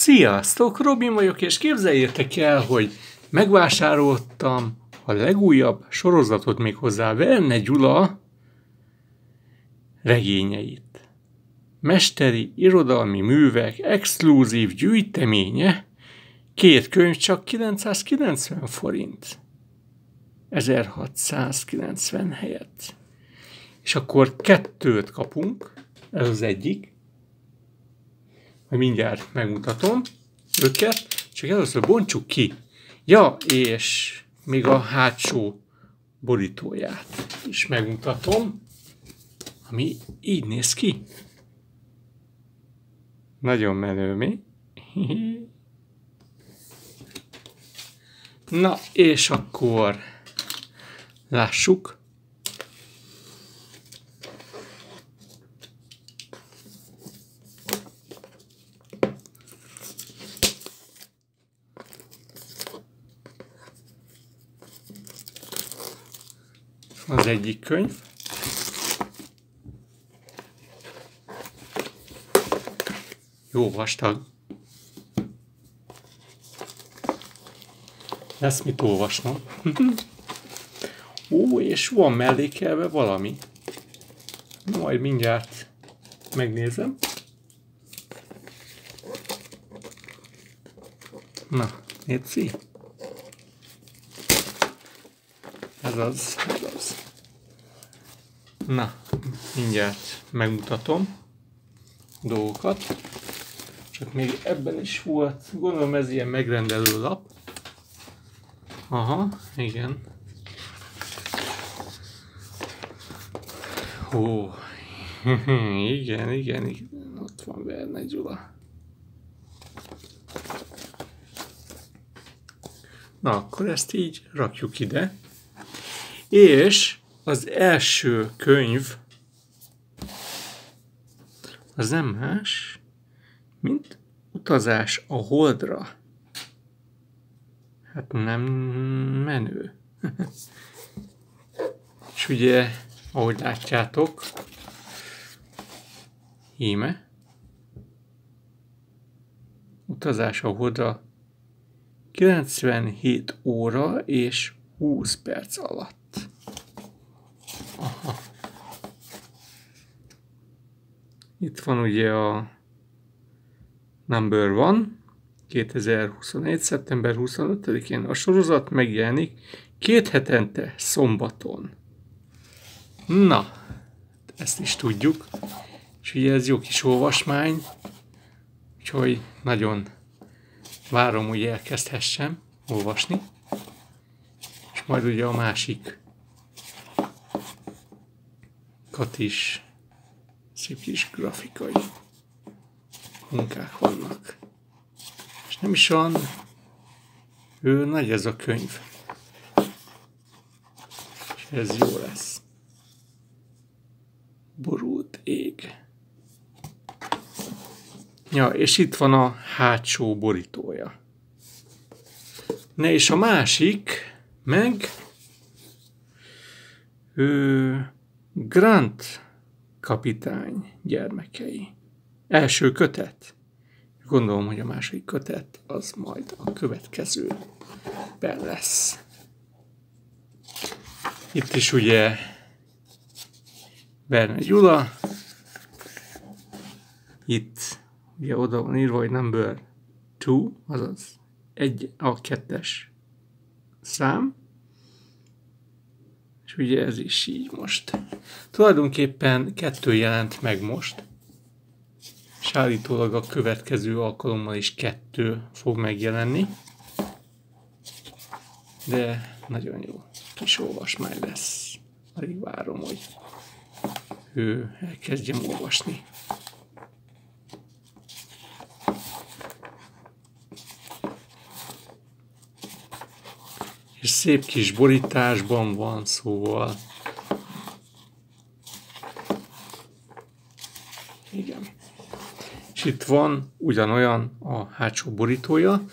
Sziasztok, Robin vagyok, és képzeljétek el, hogy megvásároltam a legújabb sorozatot még hozzá Verne Gyula regényeit. Mesteri irodalmi művek exkluzív gyűjteménye, két könyv csak 990 forint. 1690 helyett. És akkor kettőt kapunk, ez az egyik, majd mindjárt megmutatom őket, csak először bontsuk ki. Ja, és még a hátsó borítóját is megmutatom, ami így néz ki. Nagyon menő, mi? Na, és akkor lássuk. Az egyik könyv. Jó vastag. Lesz mit olvasnom. Ó, és van mellékelve valami. Majd mindjárt megnézem. Na, nézzi. Ez az, ez az. Na, mindjárt megmutatom dolgokat. Csak még ebben is volt, gondolom ez ilyen megrendelő lap. Aha, igen. Ó, igen, igen, igen, ott van Verne Gyula. Na, akkor ezt így rakjuk ide. És az első könyv az nem más, mint utazás a holdra. Hát nem menő. És ugye, ahogy látjátok, híme, utazás a holdra 97 óra és 20 perc alatt. Aha. Itt van ugye a Number One, 2021. szeptember 25-én. A sorozat megjelenik két hetente, szombaton. Na, ezt is tudjuk. És ugye ez jó kis olvasmány, úgyhogy nagyon várom, hogy elkezdhessem olvasni. És majd ugye a másik kat is szép kis grafikai munkák vannak. És nem is olyan ő nagy ez a könyv. És ez jó lesz. Borult ég. Ja, és itt van a hátsó borítója. Ne, és a másik, meg ő Grant kapitány gyermekei. Első kötet. Gondolom, hogy a második kötet az majd a következőben lesz. Itt is ugye Berne Gyula. Itt ugye oda van írva, hogy number two, azaz egy, a kettes szám. És ugye ez is így most. Tulajdonképpen kettő jelent meg most, és állítólag a következő alkalommal is kettő fog megjelenni. De nagyon jó kis olvasmány lesz. Alig várom, hogy ő elkezdjem olvasni. Szép kis borításban van, szóval. Igen. És itt van ugyanolyan a hátsó borítója,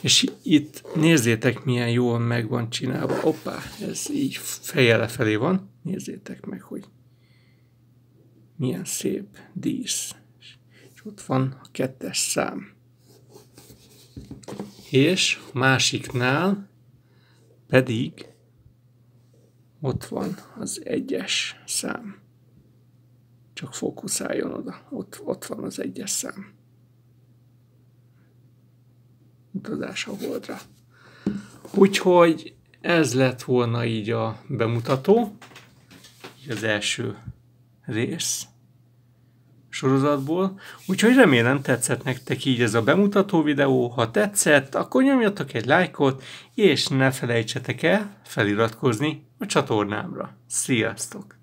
és itt nézzétek, milyen jól meg van csinálva. Hoppá, ez így feje lefelé van. Nézzétek meg, hogy milyen szép dísz. És ott van a kettes szám. És másiknál pedig ott van az egyes szám. Csak fókuszáljon oda. Ott, ott van az egyes szám. Utazás a holdra. Úgyhogy ez lett volna így a bemutató, így az első rész sorozatból. Úgyhogy remélem tetszett nektek így ez a bemutató videó. Ha tetszett, akkor nyomjatok egy lájkot, és ne felejtsetek el feliratkozni a csatornámra. Sziasztok!